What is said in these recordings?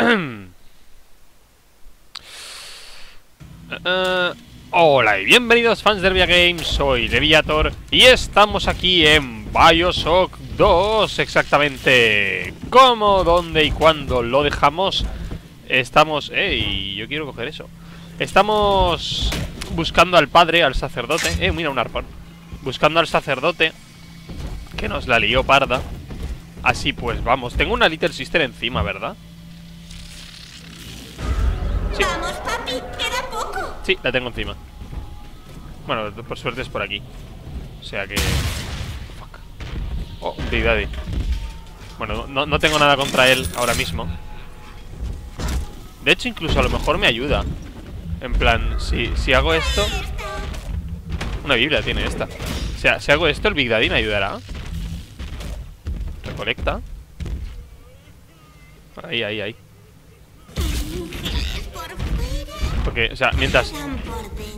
Eh, hola y bienvenidos fans de Herbia Games, soy Leviator y estamos aquí en Bioshock 2 exactamente cómo, dónde y cuándo lo dejamos. Estamos... ¡Ey! Yo quiero coger eso. Estamos buscando al padre, al sacerdote. Eh, mira un arpón. Buscando al sacerdote Que nos la lió parda. Así pues, vamos. Tengo una Little Sister encima, ¿verdad? Sí. Vamos, papi, queda poco. Sí, la tengo encima. Bueno, por suerte es por aquí. O sea que... Oh, Big Daddy. Bueno, no, no tengo nada contra él ahora mismo. De hecho, incluso a lo mejor me ayuda. En plan, si, si hago esto Una biblia tiene esta. O sea, si hago esto, el Big Daddy me ayudará. Recolecta. Ahí, ahí, ahí Porque, o sea, mientras.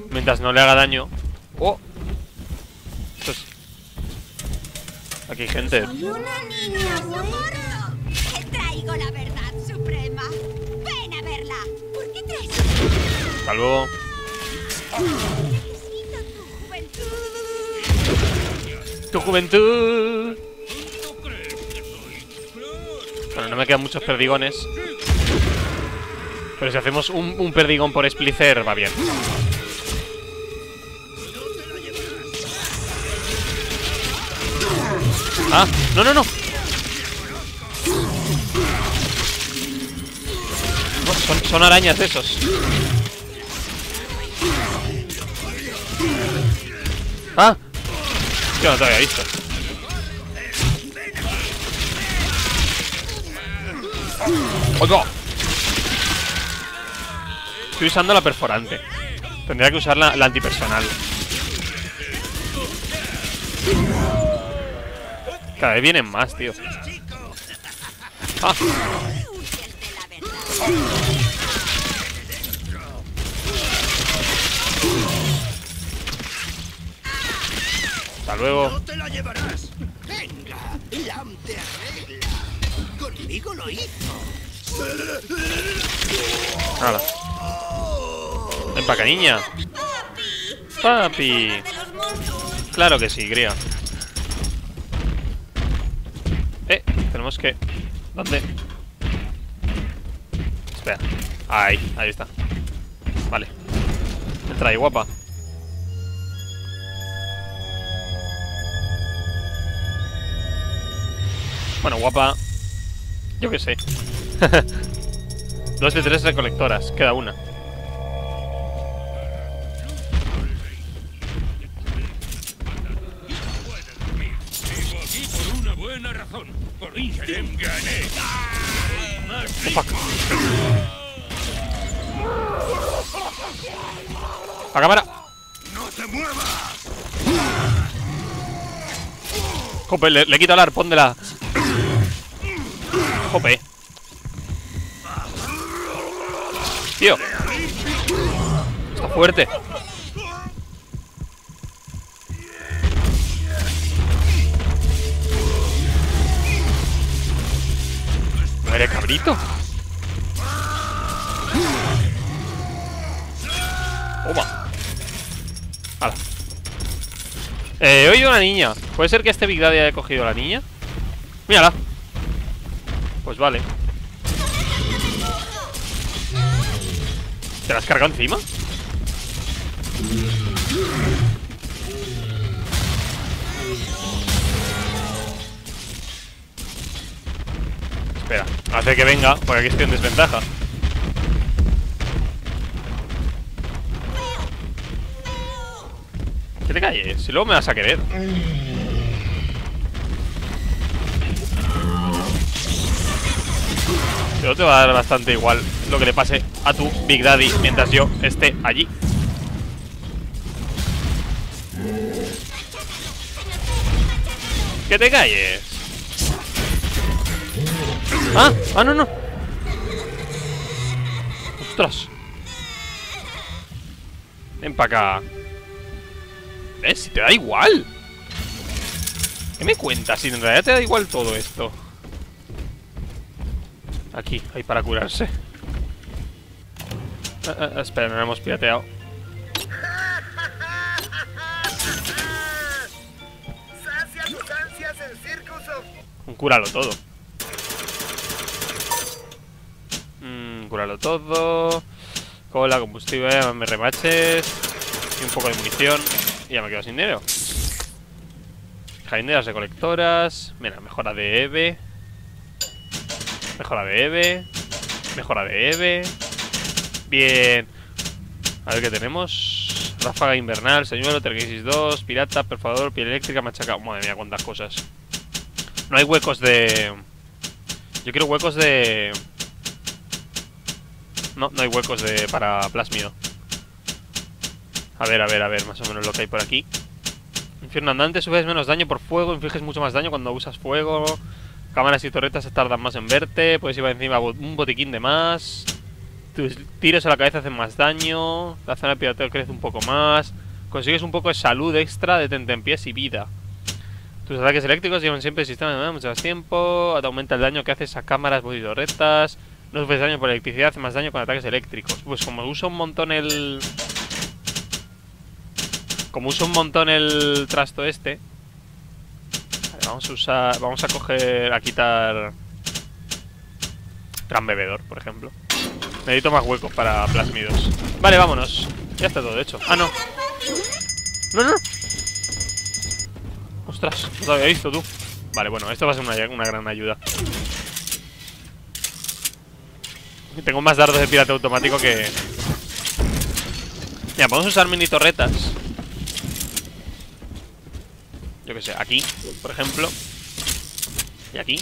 Mientras no le haga daño ¡Oh! Esto es... Aquí hay gente Soy una niña buena. Te traigo la verdad suprema. Ven a verla. ¿Por qué traes Hasta luego necesito tu juventud? ¡Tu juventud! Bueno, no me quedan muchos perdigones Pero si hacemos un, perdigón por splicer va bien ¡Ah! ¡No, no, no! Son, arañas esos ¡Ah! Yo no te había visto ¡Oiga! Estoy usando la perforante Tendría que usar la, la antipersonal Cada vez vienen más, tío Ah, hasta luego te la llevarás. Venga, Lam te arregla. Conmigo lo hizo. Nada Ven pa' acá, niña Papi. Claro que sí, cría. Eh, tenemos que... ¿Dónde? Espera. Ahí, ahí está. Vale. Entra ahí, guapa. Bueno, guapa. Yo qué sé. Dos de tres recolectoras Queda una Jope, le, le quito el arpón de la... Jope. Tío. Está fuerte. ¿Muere cabrito? Toma. Hala. Eh, he oído una niña. ¿Puede ser que este Big Daddy haya cogido a la niña? Mírala. Pues vale. ¿Te la has cargado encima? Espera, hace que venga, porque aquí estoy en desventaja. Que te calles, si luego me vas a querer. Pero te va a dar bastante igual lo que le pase a tu Big Daddy mientras yo esté allí. Que te calles. Ah, ah, no, no. Ostras. Ven para acá. ¿Ves? Si te da igual. ¿Qué me cuentas? Si en realidad te da igual todo esto. Aquí, ahí para curarse. Ah, ah, espera, no lo hemos pirateado. Un cúralo todo. Mm, cúralo todo. Cola, combustible, me remaches. Y un poco de munición. Y ya me quedo sin dinero. Jardineras recolectoras. Mira, mejora de EVE. Mejora de EVE. Mejora de EVE. Bien. A ver qué tenemos. Ráfaga invernal, señuelo, Tergesis 2, pirata, perforador, piel eléctrica, machacado. Madre mía, cuántas cosas. No hay huecos de... Yo quiero huecos de... No, no hay huecos de para plásmido. A ver, a ver, a ver, más o menos lo que hay por aquí. Infierno andante, subes menos daño por fuego, infliges mucho más daño cuando usas fuego. Cámaras y torretas tardan más en verte. Puedes ir encima un botiquín de más. Tus tiros a la cabeza hacen más daño. La zona de pirateo crece un poco más. Consigues un poco de salud extra de tentempiés y vida. Tus ataques eléctricos llevan siempre el sistema de mucho más tiempo. Aumenta el daño que haces a cámaras y torretas. No sufres daño por electricidad, hace más daño con ataques eléctricos. Pues como usa un montón el. Como usa un montón el trasto este. Vamos a usar. Vamos a coger. a quitar. Gran bebedor, por ejemplo. Necesito más huecos para plasmidos. Vale, vámonos. Ya está todo hecho. Ah, no. No, no. Ostras, no te había visto tú. Vale, bueno, esto va a ser una, una gran ayuda. Tengo más dardos de pirata automático que... Ya, vamos a usar mini torretas. Que sé, aquí, por ejemplo. Y aquí.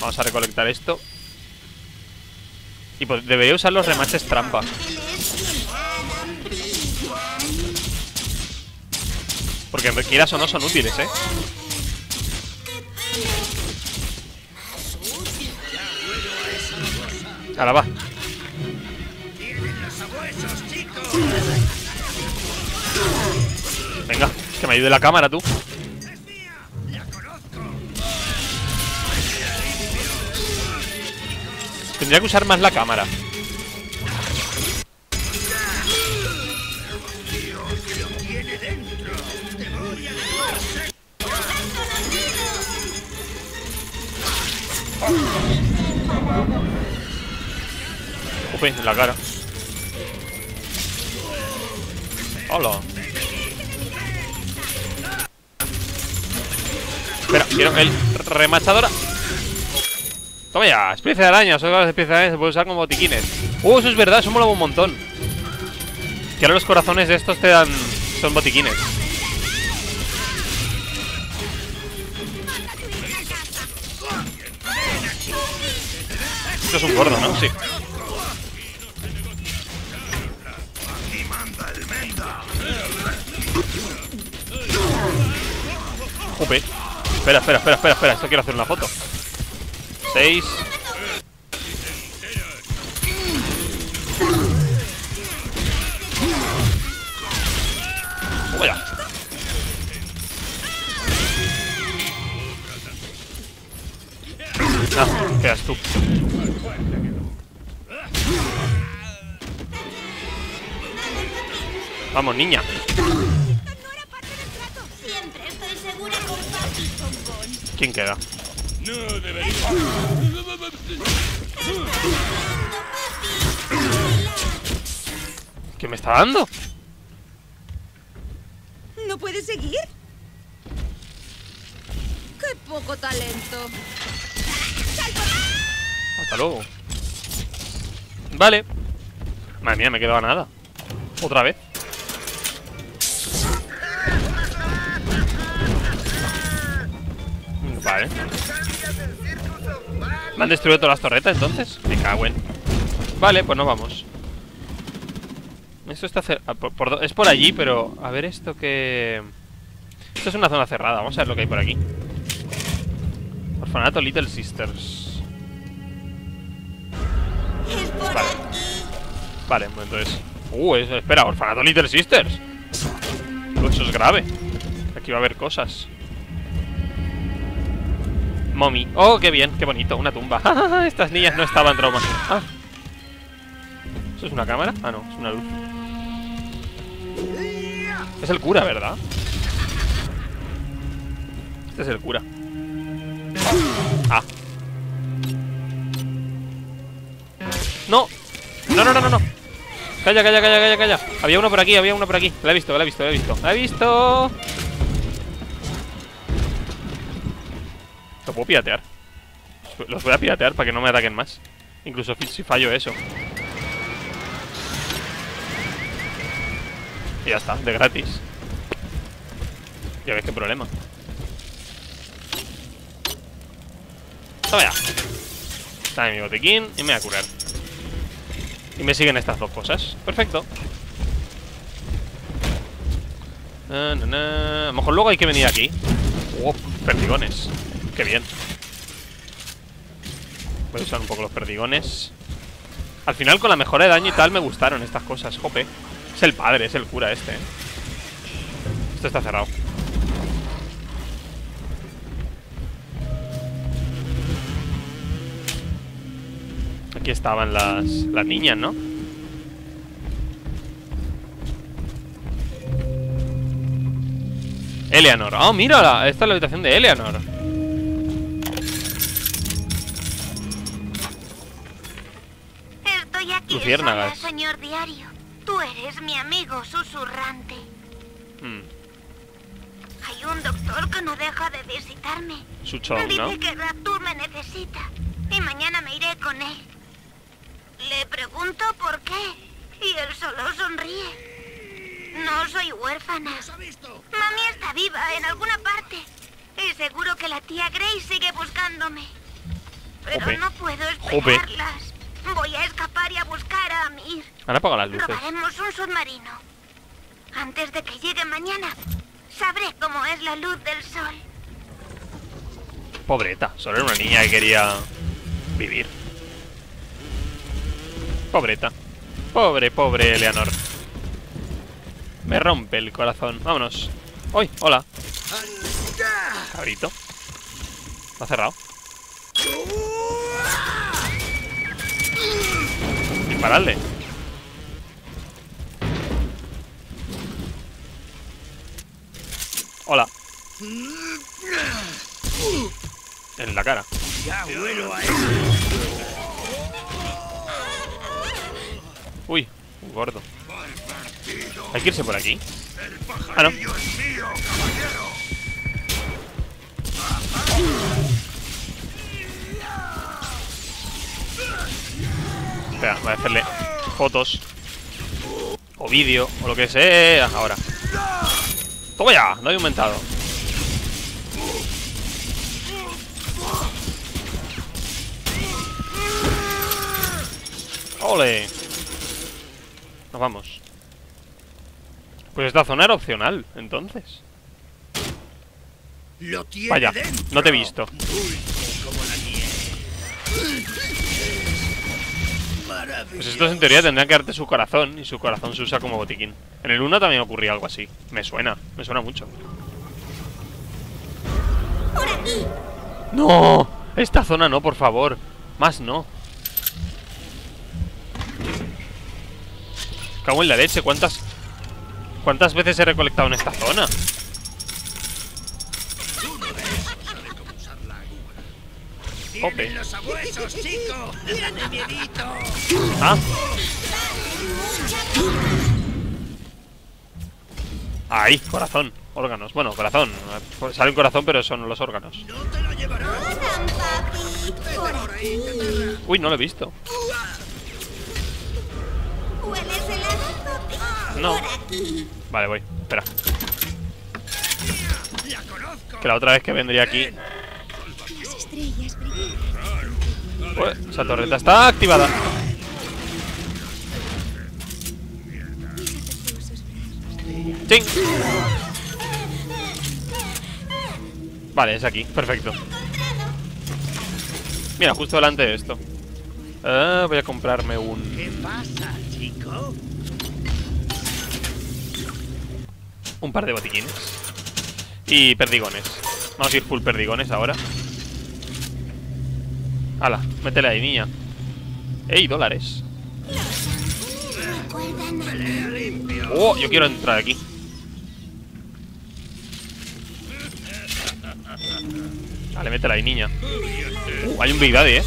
Vamos a recolectar esto. Y pues debería usar los remaches trampa. Porque quieras o no son útiles, ¿eh? Ahora va. Venga, que me ayude la cámara, tú. Tendría que usar más la cámara. Uy, en la cara. Hola. Espera, quiero el remachadora. Toma ya, especie de araña, son las especies de araña se puede usar como botiquines. Uh, eso es verdad, eso mola un montón. Que ahora los corazones de estos te dan. son botiquines. Esto es un gordo, ¿no? Sí. Jope. Espera, espera, espera, espera, espera. Esto quiero hacer una foto. Seis. Vaya. Ah, quedas tú. Vamos, niña. ¿Quién queda? No debería. ¿Qué me está dando? ¿No puedes seguir? ¡Qué poco talento! Hasta luego. Vale. Madre mía, me quedaba nada. Otra vez. ¿Me han destruido todas las torretas entonces? Me cago en. Vale, pues no vamos. Esto está cer- ah, Es por allí, pero... A ver esto que... Esto es una zona cerrada. Vamos a ver lo que hay por aquí. Orfanato Little Sisters. Vale. Vale, pues entonces... Uh, es- espera, Orfanato Little Sisters. Eso es grave. Aquí va a haber cosas. Mommy. Oh, qué bien, qué bonito, una tumba. Estas niñas no estaban traumas. Ah. ¿Eso es una cámara? Ah, no, es una luz. Es el cura, ¿verdad? Este es el cura. Ah. No. No, no, no, no, no. Calla, calla, calla, calla, calla. Había uno por aquí, había uno por aquí. La he visto, la he visto, la he visto. La he visto. Lo puedo piratear. Los voy a piratear para que no me ataquen más. Incluso si fallo eso. Y ya está, de gratis. Ya ves qué problema. Toma ya. Está mi botiquín y me voy a curar. Y me siguen estas dos cosas. Perfecto. A lo mejor luego hay que venir aquí. Oh, perdigones. Qué bien. Voy a usar un poco los perdigones. Al final, con la mejora de daño y tal, me gustaron estas cosas. Jope. Es el padre, es el cura este. ¿eh? Esto está cerrado. Aquí estaban las, las niñas, ¿no? Eleanor. ¡Oh, mírala! Esta es la habitación de Eleanor. Luciérnagas. sola, señor diario. Tú eres mi amigo susurrante. Hmm, Hay un doctor que no deja de visitarme. Su show, Dice ¿no? que Rapture me necesita. Y mañana me iré con él. Le pregunto por qué. Y él solo sonríe. No soy huérfana. Mami está viva en alguna parte. Y seguro que la tía Grace sigue buscándome. Pero Jope. no puedo Jope. Voy a escapar y a buscar a Amir. Han apagado las luces. Robaremos un submarino. Antes de que llegue mañana, sabré cómo es la luz del sol. Pobreta. Solo era una niña que quería vivir. Pobreta. Pobre, pobre Eleanor. Me rompe el corazón. Vámonos. ¡Uy! Hola. Cabrito. ¿Lo ha cerrado? Dispararle. Hola. En la cara. Uy, gordo. Hay que irse por aquí. Ah, no. Espera, voy a hacerle fotos. O vídeo, o lo que sea. Ahora. Toma ya, no hay aumentado. ¡Ole! Nos vamos. Pues esta zona era opcional, entonces. Lo Vaya, dentro. no te he visto. Como la. Pues estos en teoría tendrían que darte su corazón y su corazón se usa como botiquín. En el 1 también ocurría algo así. Me suena, me suena mucho. ¡Por aquí! ¡No! Esta zona no, por favor. Más no. Cago en la leche, ¿cuántas... ¿Cuántas veces he recolectado en esta zona? Jope. Los abuesos, chico. Tiene miedito. Ah. Ahí, corazón, órganos. Bueno, corazón. Sale un corazón, pero son los órganos. No te lo llevarás. ¡Hola, papi! ¡Por aquí! Uy, no lo he visto. ¿Hueles helado, papi? No. ¡Por aquí! Vale, voy. Espera. Que la otra vez que vendría aquí. Las estrellas esa torreta está activada. Vale, es aquí. Perfecto. Mira, justo delante de esto. Ah, voy a comprarme un... ¿Qué pasa, chico? Un par de botiquines. Y perdigones. Vamos a ir full perdigones ahora. Hala, métele ahí, niña. ¡Ey, dólares! ¡Oh! Yo quiero entrar aquí. Vale, métela ahí, niña. Uh, hay un Big Daddy, ¿eh?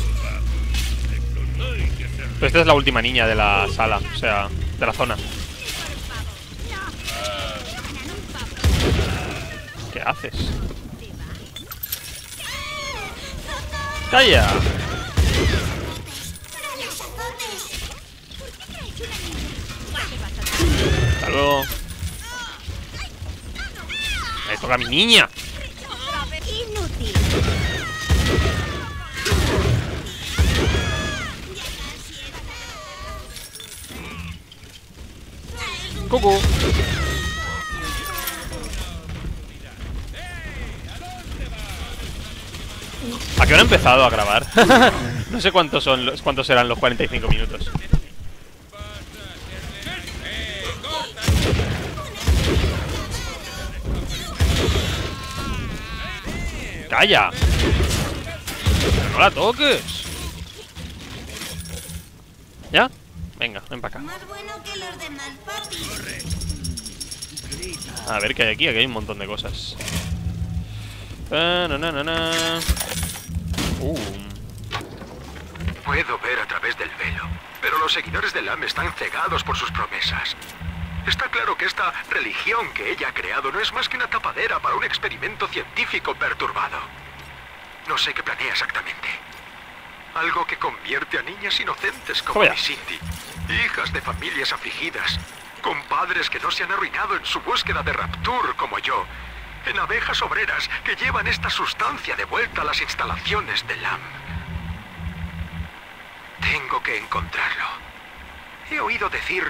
Pero esta es la última niña de la sala, o sea, de la zona. ¿Qué haces? ¡Calla! Hasta luego. Me toca a mi niña. Inútil. Cucu. ¿A qué hora he empezado a grabar? no sé cuántos son los, cuántos serán los 45 minutos. ¡Calla! No la toques. ¿Ya? Venga, ven para acá. A ver qué hay aquí, aquí hay un montón de cosas. Ah, na, na, na. Uh, Puedo ver a través del velo, pero los seguidores de Lam están cegados por sus promesas. Está claro que esta religión que ella ha creado no es más que una tapadera para un experimento científico perturbado. No sé qué planea exactamente. Algo que convierte a niñas inocentes como Cindy, hijas de familias afligidas, con padres que no se han arruinado en su búsqueda de rapture como yo, en abejas obreras que llevan esta sustancia de vuelta a las instalaciones de LAM. Tengo que encontrarlo. He oído decir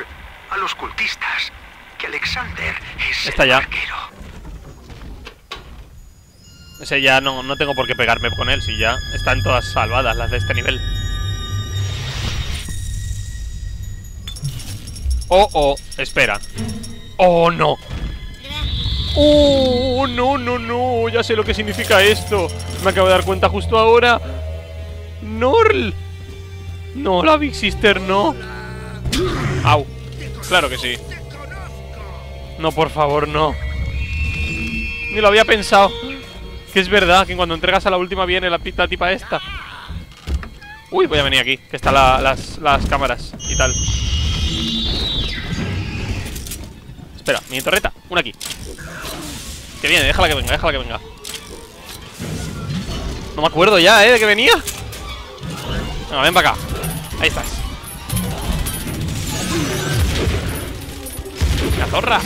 a los cultistas que Alexander es Está el ya. arquero. ese ya no, no tengo por qué pegarme con él, si ya están todas salvadas las de este nivel. Oh, oh, espera. Oh, no. Oh, no, no, no. Ya sé lo que significa esto. Me acabo de dar cuenta justo ahora. Norl. No, la Big Sister no. Au. Claro que sí. No, por favor, no. Ni lo había pensado. Que es verdad, que cuando entregas a la última viene la pita tipa esta. Uy, voy a venir aquí, que están la- las, las cámaras y tal. Espera, mi torreta, una aquí. Que viene, déjala que venga, déjala que venga. No me acuerdo ya, ¿eh? De que venía. Venga, ven para acá. Ahí estás. La zorra.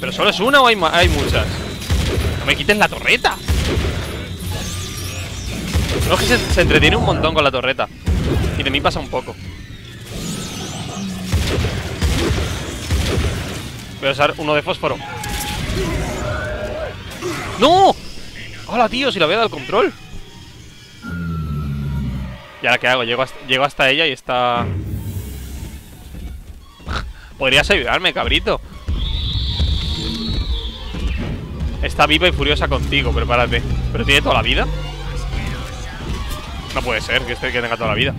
¿Pero solo es una o hay, hay muchas? No me quites la torreta. No, que se, se entretiene un montón con la torreta. Y de mí pasa un poco. Voy a usar uno de fósforo. ¡No! ¡Hola, tío! Si la había dado el control. ¿Y ahora qué hago? Llego llego hasta ella y está... Podrías ayudarme, cabrito. Está viva y furiosa contigo, prepárate. ¿Pero tiene toda la vida? No puede ser que este que tenga toda la vida.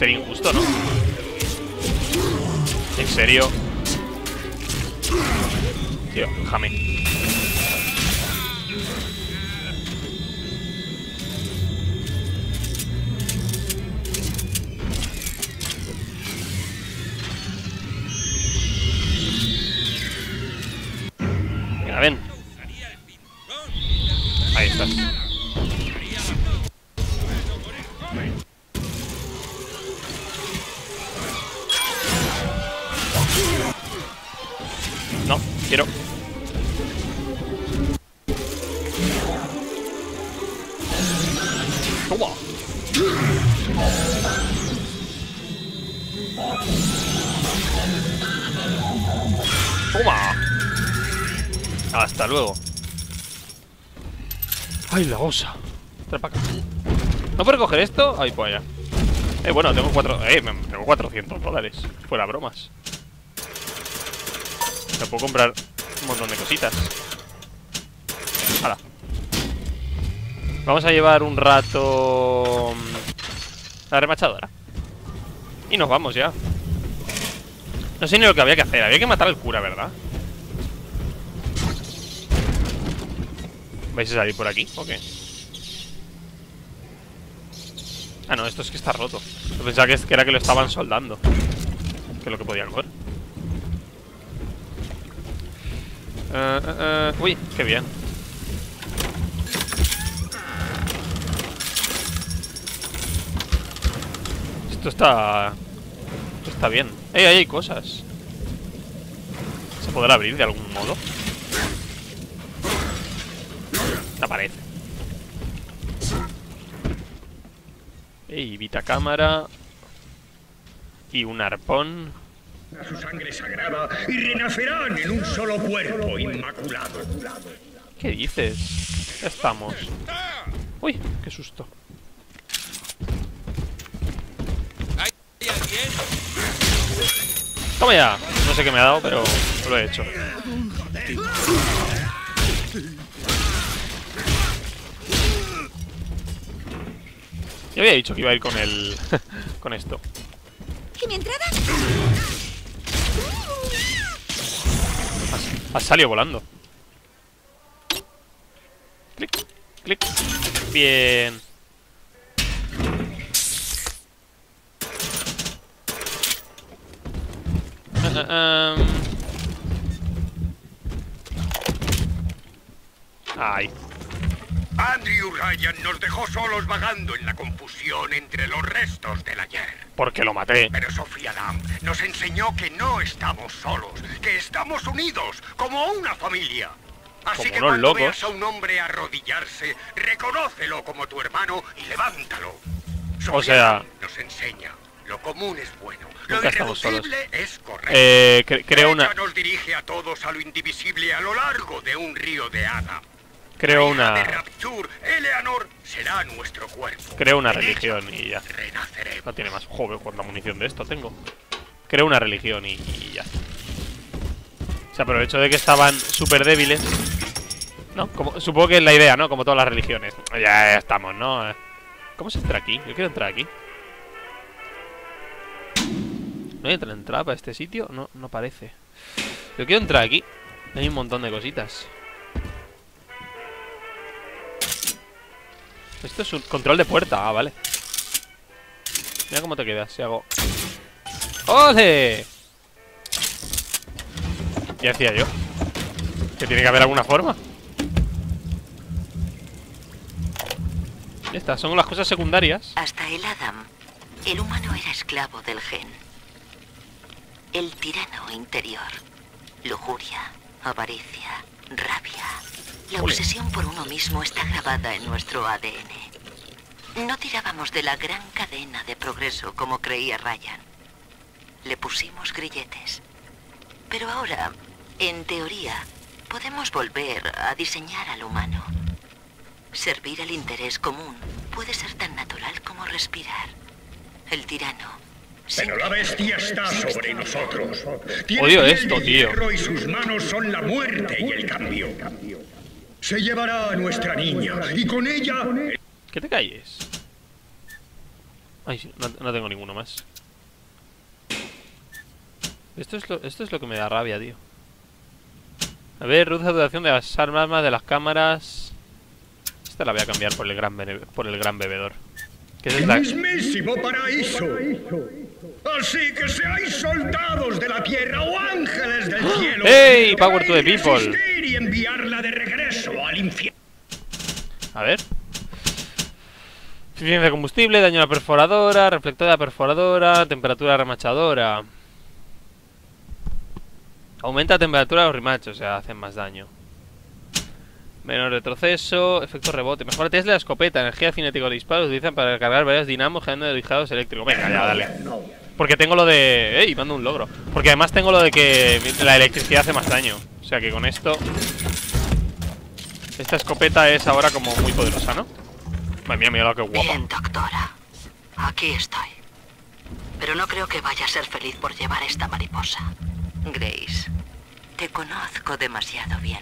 Sería injusto, ¿no? ¿En serio? Tío, déjame. puedo recoger esto? Ay, pues allá. Eh, bueno, tengo cuatro... Eh, tengo 400 dólares. Fuera bromas. Me puedo comprar un montón de cositas. Hala. Vamos a llevar un rato... Mm, la remachadora. Y nos vamos ya. No sé ni lo que había que hacer. Había que matar al cura, ¿verdad? ¿Vais a salir por aquí? ¿O qué? Ah, no, esto es que está roto. Yo pensaba que, era que lo estaban soldando. Que es lo que podían ver. Eh, eh, eh, uy, qué bien. Esto está... Esto está bien. ¡Eh, ahí hay cosas! ¿Se podrá abrir de algún modo? Ey, vitacámara. Y un arpón. a su sangre sagrada y renacerán en un solo cuerpo inmaculado. ¿Qué dices? Ya estamos. Uy, qué susto. Toma ya. No sé qué me ha dado, pero lo he hecho. Yo había dicho que iba a ir con el... con esto. ¿Y mi entrada? Has, has salido volando. Clic, clic. Bien. Ah, ah, um. Ay, Andrew Ryan nos dejó solos vagando en la confusión entre los restos del ayer. porque lo maté. Pero Sofía Lam nos enseñó que no estamos solos, que estamos unidos como una familia. Así Como que unos cuando locos. veas a un hombre arrodillarse, reconócelo como tu hermano y levántalo. Sofía O sea- nos enseña. Lo común es bueno. Lo estamos solos. es correcto. Eh, cre- creo una... Nos dirige a todos a lo indivisible a lo largo de un río de hada. Creo una... Rapture, Eleanor, será nuestro cuerpo. Creo una religión y ya. No tiene más. Joder, cuánta munición de esto tengo. Creo una religión y, y ya. El hecho de que estaban súper débiles. No, como, supongo que es la idea, ¿no? Como todas las religiones. Ya, ya estamos, ¿no? ¿Cómo se entra aquí? Yo quiero entrar aquí. ¿No hay otra entrada para este sitio? No, no parece. Yo quiero entrar aquí. Hay un montón de cositas. Esto es un control de puerta. Ah, vale. Mira cómo te quedas si hago... ¡Ole! Ya decía yo. Que tiene que haber alguna forma. Estas son las cosas secundarias. Hasta el Adam, el humano era esclavo del gen. El tirano interior. Lujuria, avaricia, rabia. La obsesión por uno mismo está grabada en nuestro ADN. No tirábamos de la gran cadena de progreso como creía Ryan. Le pusimos grilletes. Pero ahora, en teoría, podemos volver a diseñar al humano. Servir al interés común puede ser tan natural como respirar. El tirano. Pero la bestia está sobre nosotros. Tiene Odio esto, tío. Y sus manos son la muerte y el cambio. Se llevará a nuestra niña y con ella ¿Qué te calles? Ay, no, no tengo ninguno más. Esto es, lo, esto es lo que me da rabia, tío. A ver, reduce la duración de las armas, de las cámaras. Esta la voy a cambiar por el gran, por el gran bebedor. Que es el la... mismísimo paraíso. Así que seáis soldados de la tierra o ángeles del cielo. ¡Ey! Power to the people. resistir Y enviarla de regreso al infierno. A ver. Eficiencia de combustible, daño a la perforadora, reflector de la perforadora, temperatura remachadora. Aumenta la temperatura de los rematch, o sea, hacen más daño. Menos retroceso, efecto rebote. Mejora test de la escopeta, energía cinética de disparo. Utilizan para cargar varios dinamos generando dirijados eléctricos. Venga, ya, dale. Porque tengo lo de... ¡Ey! Mando un logro. Porque además tengo lo de que la electricidad hace más daño. O sea que con esto... Esta escopeta es ahora como muy poderosa, ¿no? Madre mía, mira lo que guapa. Bien, doctora. Aquí estoy. Pero no creo que vaya a ser feliz por llevar esta mariposa. Grace, te conozco demasiado bien.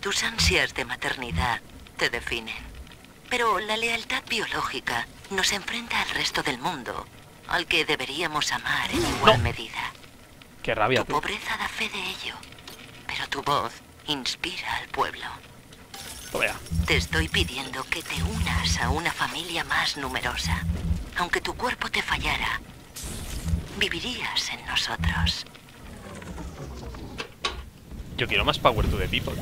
Tus ansias de maternidad te definen. Pero la lealtad biológica nos enfrenta al resto del mundo, al que deberíamos amar en igual No. medida. Qué rabia, Tu tú. pobreza da fe de ello, pero tu voz inspira al pueblo. Toma ya. Te estoy pidiendo que te unas a una familia más numerosa. Aunque tu cuerpo te fallara, vivirías en nosotros. Yo quiero más power to the people.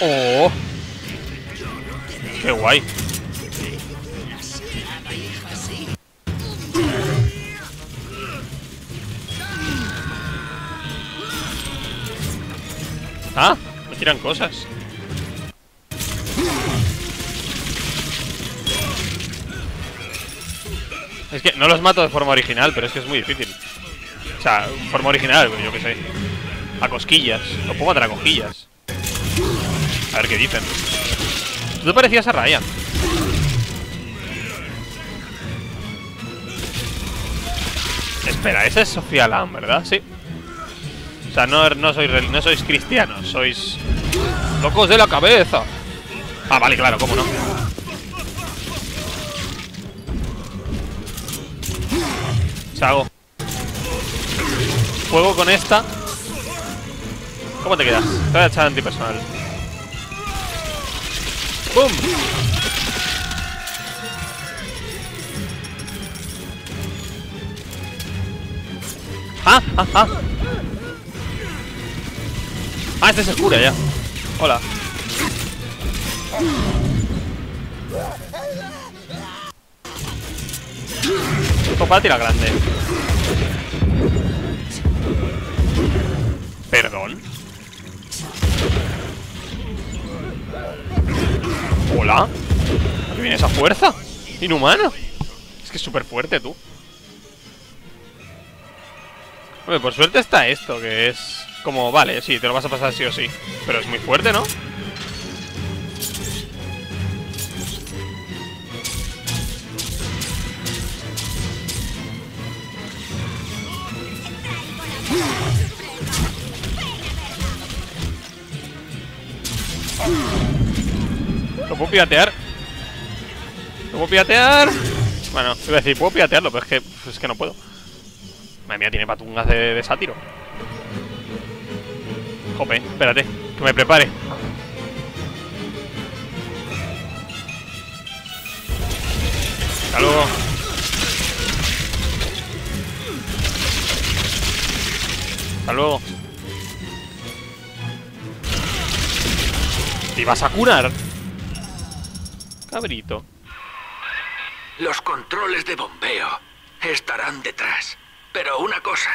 ¡Oh! ¡Qué guay! ¡Ah! Me tiran cosas. Es que no los mato de forma original, pero es que es muy difícil. O sea, forma original, yo qué sé. A cosquillas. Lo puedo matar a cosquillas. A ver qué dicen. Tú te parecías a Ryan. Espera, esa es Sofía Lam, ¿verdad? Sí. O sea, no, no, sois, no sois cristianos, sois... ¡Locos de la cabeza! Ah, vale, claro, cómo no. Chago. Juego con esta. ¿Cómo te quedas? Te voy a echar antipersonal. ¡Bum! ¡Ah! ¡Ah! ¡Ah! ¡Ah! Este es el cura ya. Hola. Para tirar grande. Perdón. Hola. ¿A qué viene esa fuerza? Inhumano. Es que es súper fuerte, tú. Hombre, por suerte está esto, que es como, vale, sí, te lo vas a pasar sí o sí. Pero es muy fuerte, ¿no? Puedo piratear. Puedo piratear. Bueno, iba a decir, puedo piratearlo, pero es que, es que no puedo. Madre mía, tiene patungas de, de sátiro. Jope, espérate, que me prepare. Hasta luego. Hasta luego. ¿Te ibas a curar? Cabrito. Los controles de bombeo estarán detrás. Pero una cosa,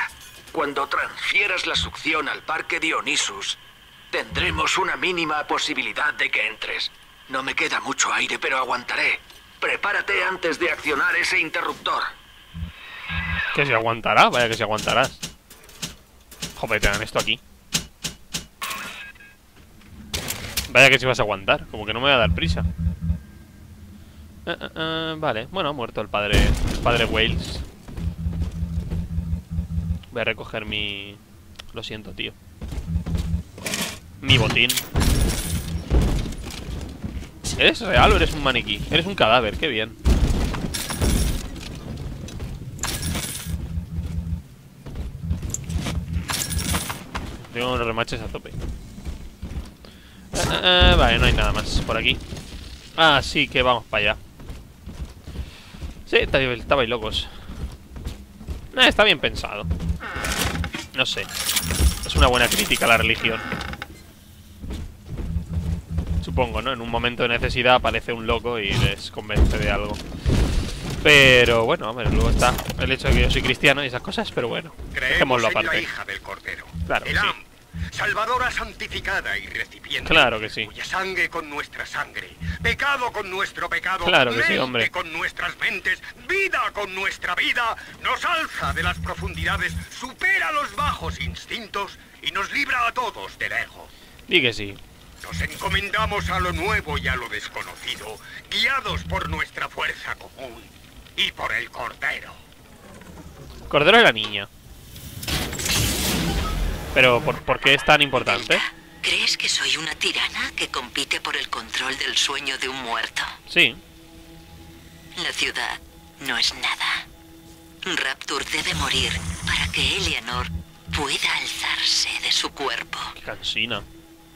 cuando transfieras la succión al parque Dionysus, tendremos una mínima posibilidad de que entres. No me queda mucho aire, pero aguantaré. Prepárate antes de accionar ese interruptor. Que se aguantará, vaya que se aguantarás. Joder, te dan esto aquí. Vaya que si vas a aguantar, como que no me voy a dar prisa. Eh, eh, eh, vale, bueno, ha muerto el padre, el padre Wales. Voy a recoger mi... Lo siento, tío. Mi botín. ¿Eres real o eres un maniquí? Eres un cadáver, qué bien. Tengo unos remaches a tope. Vale, no hay nada más por aquí. Ah, sí, que vamos para allá. Sí, estaba- estabais locos. Eh, está bien pensado. No sé. Es una buena crítica a la religión. Supongo, ¿no? En un momento de necesidad aparece un loco y les convence de algo. Pero bueno, hombre, luego está el hecho de que yo soy cristiano y esas cosas, pero bueno, Creemos dejémoslo en la aparte. hija del Cordero. Claro el sí. Salvadora santificada y recipiente. Claro que sí. Cuya sangre con nuestra sangre, pecado con nuestro pecado, Claro que sí, mente hombre. con nuestras mentes, vida con nuestra vida, nos alza de las profundidades, supera los bajos instintos y nos libra a todos del ego. Di que sí. Nos encomendamos a lo nuevo y a lo desconocido, guiados por nuestra fuerza común y por el Cordero. Cordero de la niña. Pero, ¿por, por qué es tan importante? ¿Crees que soy una tirana que compite por el control del sueño de un muerto? Sí. La ciudad no es nada. Rapture debe morir para que Eleanor pueda alzarse de su cuerpo. Qué cansina.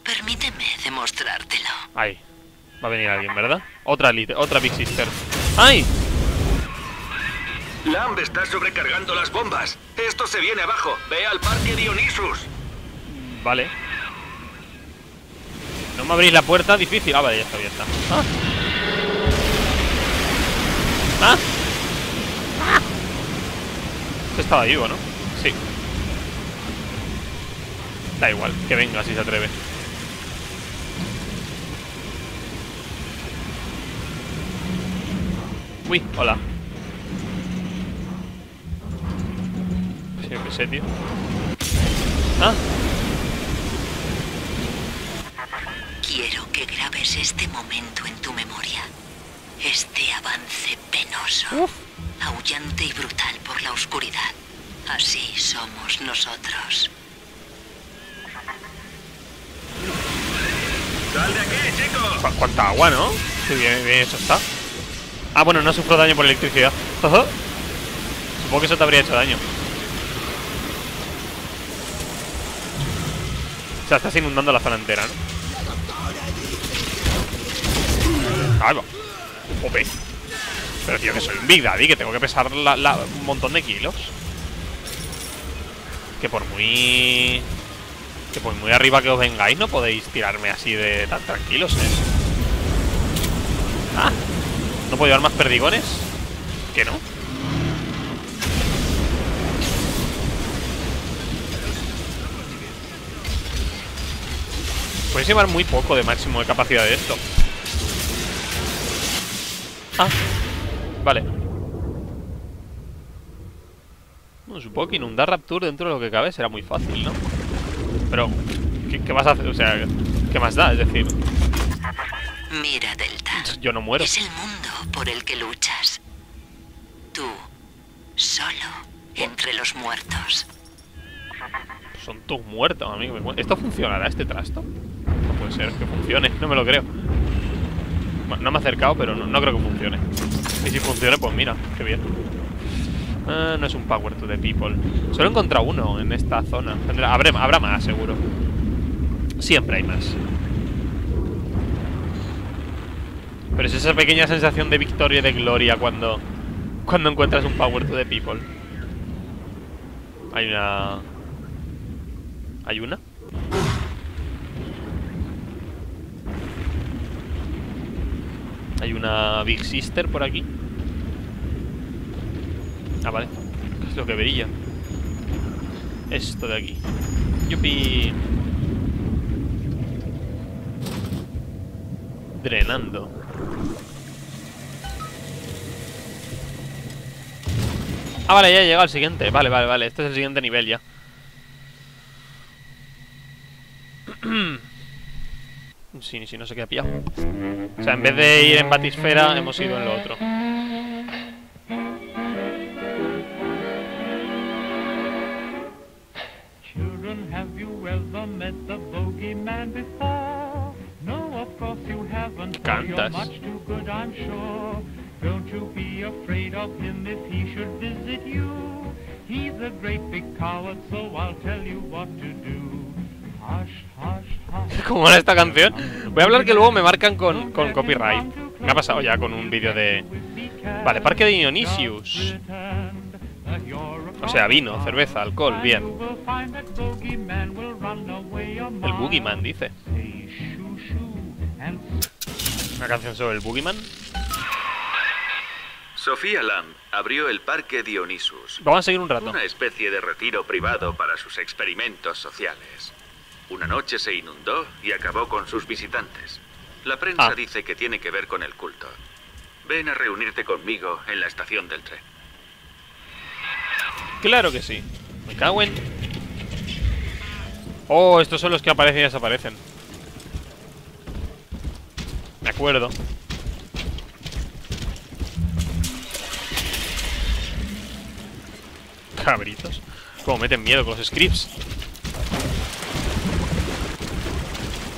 Permíteme demostrártelo. Ay. Va a venir alguien, ¿verdad? Otra, lit- otra Big Sister. ¡Ay! Lamb está sobrecargando las bombas. Esto se viene abajo. Ve al parque Dionysus. Vale. No me abrís la puerta, difícil. Ah, vale, ya está abierta. Ah. Ah. Ah. Que estaba vivo, ¿no? Sí. Da igual, que venga si se atreve. Uy, hola. Sí, qué sé, tío. Ah, Quiero que grabes este momento en tu memoria. Este avance penoso, aullante y brutal por la oscuridad. Así somos nosotros. ¡Sal de aquí, chicos! ¿Cu- ¿Cuánta agua, no? Sí, bien, bien hecho está. Ah, bueno, no sufro daño por electricidad. Supongo que eso te habría hecho daño. Sea, estás inundando la zona entera, ¿no? Ahí va. Pero tío, que soy un Big Daddy, que tengo que pesar un montón de kilos. Que por muy... Que por muy arriba que os vengáis no podéis tirarme así de tan tranquilos, ¿eh? Ah, ¿no puedo llevar más perdigones? ¿Que no? Puedes llevar muy poco de máximo de capacidad de esto. Ah, vale. Bueno, supongo que inundar Rapture dentro de lo que cabe será muy fácil, ¿no? Pero, ¿qué, qué vas a hacer? O sea, ¿qué más da? Es decir, Mira, Delta. yo no muero. Es el mundo por el que luchas. Tú, solo, entre los muertos. Son todos muertos, amigo. ¿Esto funcionará, este trasto? Puede ser que funcione, no me lo creo. No me he acercado, pero no, no creo que funcione. Y si funciona, pues mira, qué bien. Ah, no es un power to the people. Solo he encontrado uno en esta zona. Habrá, habrá más, seguro. Siempre hay más. Pero es esa pequeña sensación de victoria y de gloria cuando, cuando encuentras un power to the people. Hay una... ¿Hay una? Hay una Big Sister por aquí. Ah, vale. ¿Qué es lo que brilla? Esto de aquí. Yupi. Drenando. Ah, vale, ya he llegado al siguiente. Vale, vale, vale. Este es el siguiente nivel ya. Sí, sí, no sé qué ha pillado. O sea, en vez de ir en Batisfera, hemos ido en lo otro. Children, have you ever met the bogeyman before? No, of course you haven't. Cantas. much too good, I'm sure. Don't you be afraid of him if he should visit you. He's a great big coward, so I'll tell you what to do. Hush, hush, ¿Cómo era esta canción? Voy a hablar que luego me marcan con, con copyright. Me ha pasado ya con un vídeo de... Vale, Parque de Dionysius. O sea, vino, cerveza, alcohol, bien. El Boogeyman, dice. Una canción sobre el Boogeyman. Sofía Lamb abrió el parque Dionysus. Vamos a seguir un rato. Una especie de retiro privado para sus experimentos sociales. Una noche se inundó y acabó con sus visitantes. La prensa Ah. dice que tiene que ver con el culto. Ven a reunirte conmigo en la estación del tren. Claro que sí. Me cago en... Oh, estos son los que aparecen y desaparecen. Me acuerdo. Cabritos. Como meten miedo con los scripts.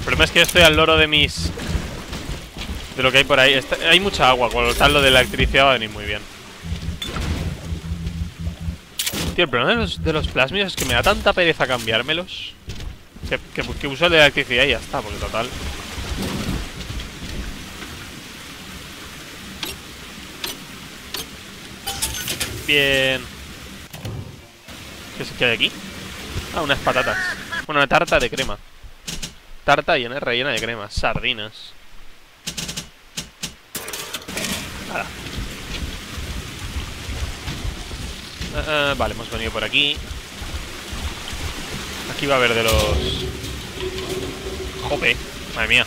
El problema es que yo estoy al loro de mis... De lo que hay por ahí. Hay mucha agua, con lo tal lo de la electricidad va a venir muy bien. Tío, el problema de los, de los plasmios es que me da tanta pereza cambiármelos. Que, que, uso el de la electricidad y ya está, porque total... Bien. ¿Qué es que hay aquí? Ah, unas patatas. Bueno, una tarta de crema. Tarta llena, rellena de crema. Sardinas. Ah, ah, vale, hemos venido por aquí. Aquí va a haber de los... Jope, madre mía.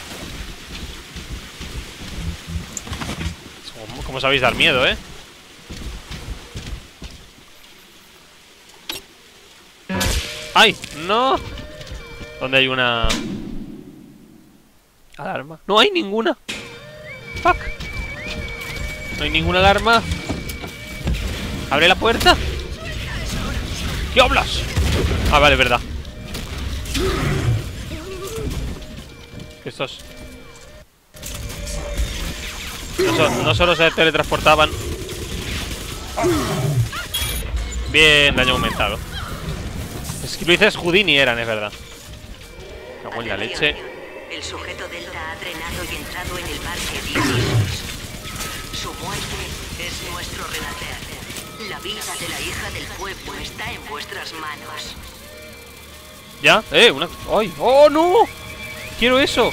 ¿Cómo, cómo sabéis dar miedo, eh? ¡Ay! ¡No! ¿Dónde hay una... Alarma? ¡No hay ninguna! ¡Fuck! No hay ninguna alarma. ¡Abre la puerta! ¿Qué hablas? Ah, vale, verdad. Estos... No, no solo se teletransportaban. Bien, daño aumentado. Es que Luis Houdini eran, es verdad. Cago en leche. El sujeto Delta ha drenado y entrado en el parque Dionysus. Su muerte es nuestro renacer. La vida de la hija del pueblo está en vuestras manos. ¿Ya? ¡Eh! Una... ¡Ay! ¡Oh, no! ¡Quiero eso!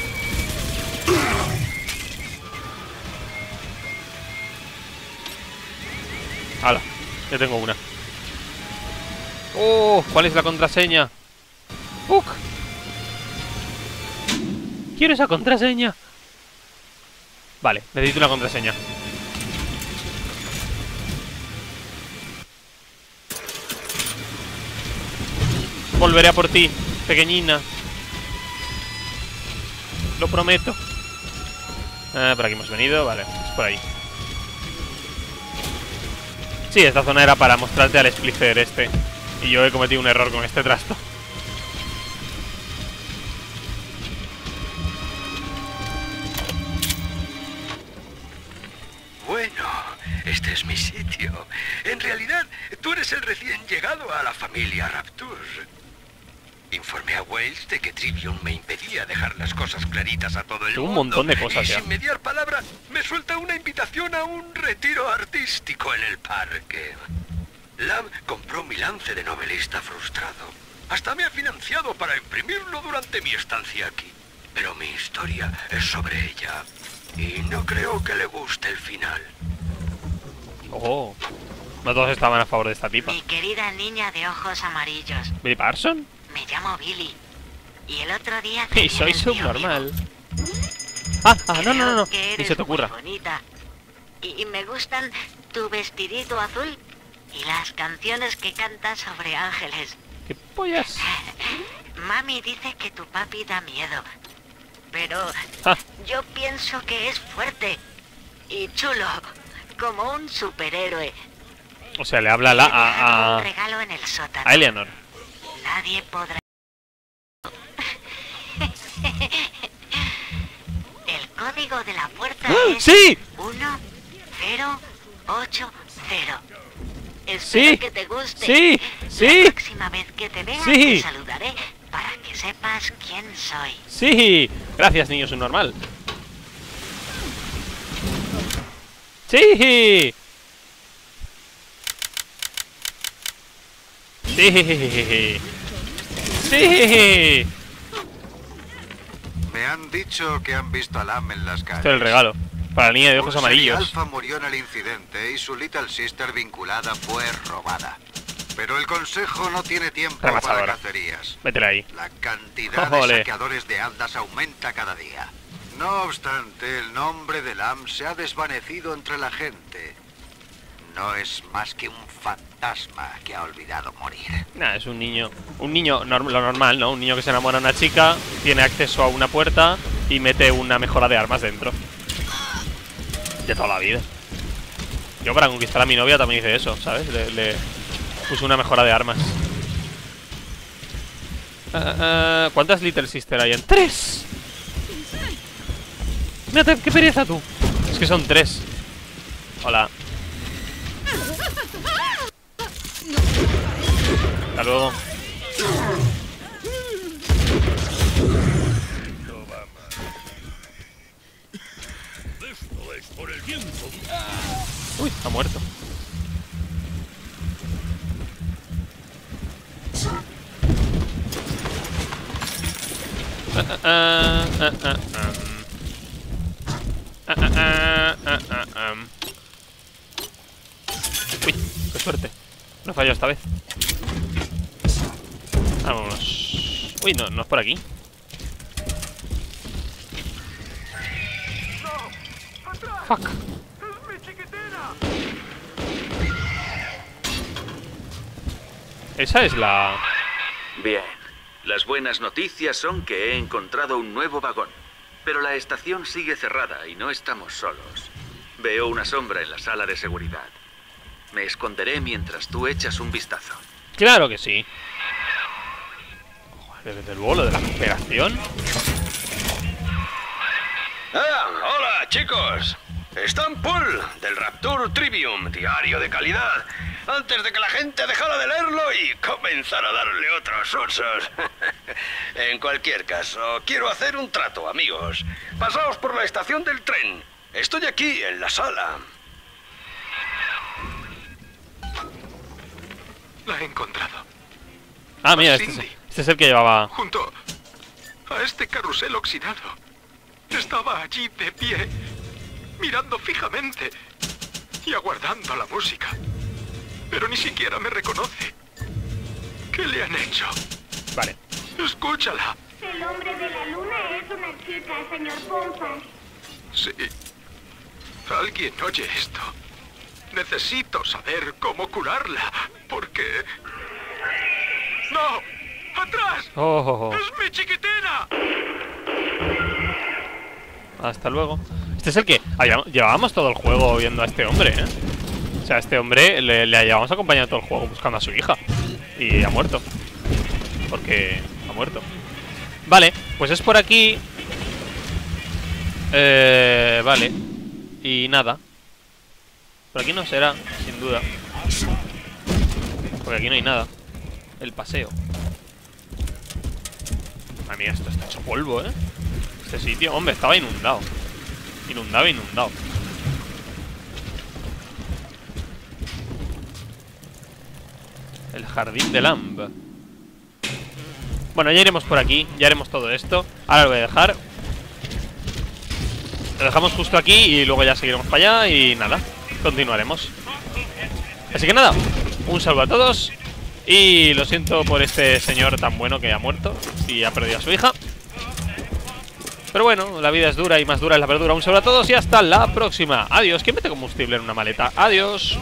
¡Hala! Ya tengo una. ¡Oh! ¿Cuál es la contraseña? ¡Uk! ¡Quiero esa contraseña! Vale, necesito una contraseña. Volveré a por ti, pequeñina. Lo prometo. Ah, por aquí hemos venido, vale, es por ahí. Sí, esta zona era para mostrarte al Splicer este. Y yo he cometido un error con este trasto. En realidad, tú eres el recién llegado a la familia Rapture. Informé a Wales de que Trivium me impedía dejar las cosas claritas a todo el Tengo un mundo. montón de cosas y ya. sin mediar palabra, me suelta una invitación a un retiro artístico en el parque. Lam compró mi lance de novelista frustrado. Hasta me ha financiado para imprimirlo durante mi estancia aquí. Pero mi historia es sobre ella. Y no creo que le guste el final. Oh. No todos estaban a favor de esta tipa. Mi querida niña de ojos amarillos. ¿Billy Parson? Me llamo Billy. Y el otro día... Y soy subnormal. Ah, ah, no, no, no, no. Ni se te ocurra. bonita. Y, y me gustan tu vestidito azul y las canciones que cantas sobre ángeles. ¿Qué pollas? Mami dice que tu papi da miedo. Pero Ah, yo pienso que es fuerte y chulo, como un superhéroe. o sea, le habla a la, dejaron a, un a, regalo en el sótano. a Eleanor. Nadie podrá. El código de la puerta ¡Ah! es ¡Sí! 1080. Espero Sí, que te guste. sí, sí. La próxima vez que te vea Sí. te saludaré para que sepas quién soy. Sí. Gracias, niño subnormal. Sí. Sí. Sí. Me han dicho que han visto a Lam en las calles. Es el regalo. Para la niña de ojos amarillos. Alpha murió en el incidente y su Little Sister vinculada fue robada. Pero el consejo no tiene tiempo para cacerías. Métela ahí. La cantidad de Ole. saqueadores de hadas aumenta cada día. No obstante, el nombre de Lam se ha desvanecido entre la gente. No es más que un fantasma que ha olvidado morir. Nah, es un niño. Un niño, norm- lo normal, ¿no? Un niño que se enamora de una chica, tiene acceso a una puerta y mete una mejora de armas dentro. De toda la vida. Yo para conquistar a mi novia también hice eso, ¿sabes? Le, puse una mejora de armas. Ah, ah, ¿Cuántas Little Sister hay en? ¡Tres! Mírate, qué pereza tú. Es que son tres. Hola. Hasta luego. Uy, ha muerto. Ah, ah, ah, ah, ah. Ah, ah, ah, ah, ah, ah. Uy, qué suerte. No falló esta vez. Vámonos. Uy, no, no es por aquí. Fuck. Esa es la... Bien. Las buenas noticias son que he encontrado un nuevo vagón. Pero la estación sigue cerrada y no estamos solos. Veo una sombra en la sala de seguridad. Me esconderé mientras tú echas un vistazo. Claro que sí. Joder, Desde luego, lo de la cooperación. Ah, hola, chicos. Stampool, del Rapture Trivium, diario de calidad. Antes de que la gente dejara de leerlo y comenzara a darle otros usos. en cualquier caso, quiero hacer un trato, amigos. Pasaos por la estación del tren. Estoy aquí, en la sala. La he encontrado. Ah, mira, este es, este es el que llevaba... Junto a este carrusel oxidado. Estaba allí de pie, mirando fijamente y aguardando la música. Pero ni siquiera me reconoce. ¿Qué le han hecho? Vale. Escúchala. El hombre de la luna es una chica, señor Pompas. Sí. Alguien oye esto. Necesito saber cómo curarla, porque... ¡No! ¡Atrás! Oh, oh, oh. ¡Es mi chiquitina! Hasta luego. Este es el que llevábamos todo el juego viendo a este hombre, ¿eh? Sea, este hombre le, le llevamos acompañado todo el juego buscando a su hija. Y ha muerto. Porque ha muerto. Vale, pues es por aquí. Eh, vale. Y nada. Por aquí no será, sin duda. Porque aquí no hay nada. El paseo. Madre mía, esto está hecho polvo, ¿eh? Este sitio, hombre, estaba inundado. Inundado, inundado. El jardín de Lamb. Bueno, ya iremos por aquí, ya haremos todo esto. Ahora lo voy a dejar. Lo dejamos justo aquí y luego ya seguiremos para allá y nada, continuaremos. Así que nada, un saludo a todos y lo siento por este señor tan bueno que ha muerto y ha perdido a su hija. Pero bueno, la vida es dura y más dura es la verdura. Un saludo a todos y hasta la próxima. Adiós. ¿Quién mete combustible en una maleta? Adiós.